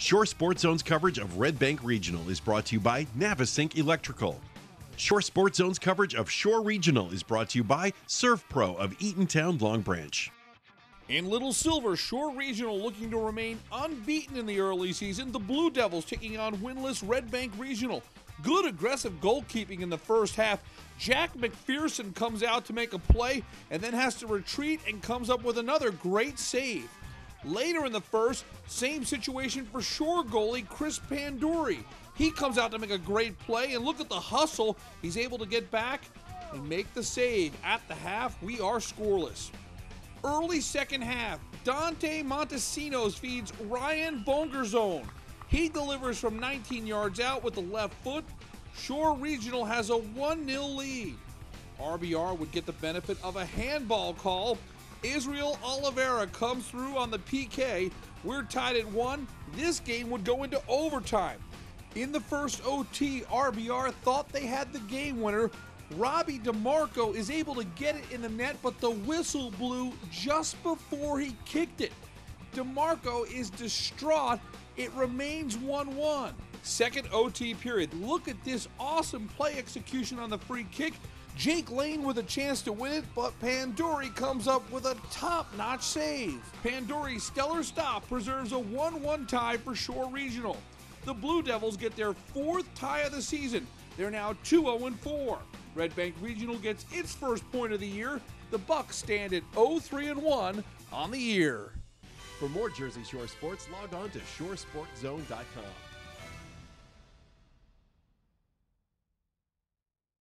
Shore Sports Zone's coverage of Red Bank Regional is brought to you by Navesink Electrical. Shore Sports Zone's coverage of Shore Regional is brought to you by Surf Pro of Eatontown Long Branch. In Little Silver, Shore Regional looking to remain unbeaten in the early season. The Blue Devils taking on winless Red Bank Regional. Good aggressive goalkeeping in the first half. Jack McPherson comes out to make a play and then has to retreat and comes up with another great save. Later in the first, same situation for Shore goalie Chris Panduri. He comes out to make a great play and look at the hustle. He's able to get back and make the save. At the half, we are scoreless. Early second half, Dante Montesinos feeds Ryan Bongerzone. He delivers from 19 yards out with the left foot. Shore Regional has a 1 0 lead. RBR would get the benefit of a handball call. Israel Oliveira comes through on the PK. We're tied at one. This game would go into overtime. In the first OT, RBR thought they had the game winner, Robbie DeMarco is able to get it in the net, but the whistle blew just before he kicked it. DeMarco is distraught. It remains 1 1. Second OT period. Look at this awesome play execution on the free kick. Jake Lane with a chance to win it, but Pandori comes up with a top notch save. Pandori's stellar stop preserves a 1 1 tie for Shore Regional. The Blue Devils get their fourth tie of the season. They're now 2 0 4. Red Bank Regional gets its first point of the year. The Bucks stand at 0-3 1 on the year. For more Jersey Shore sports, log on to shoresportszone.com.